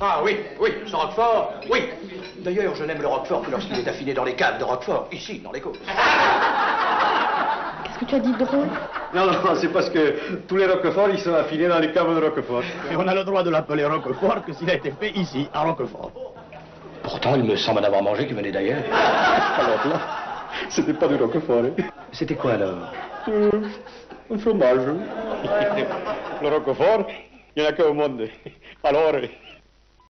Ah oui, oui, ce Roquefort, oui. D'ailleurs, je n'aime le Roquefort que lorsqu'il est affiné dans les caves de Roquefort, ici, dans les côtes. Qu'est-ce que tu as dit de drôle? Non, non, c'est parce que tous les roqueforts ils sont affinés dans les caves de Roquefort. Et on a le droit de l'appeler Roquefort que s'il a été fait ici, à Roquefort. Pourtant, il me semble en avoir mangé qui venait d'ailleurs. Alors là, c'était pas du Roquefort. Hein. C'était quoi alors? Euh, un fromage. le Roquefort, il n'y en a qu'au monde. Alors,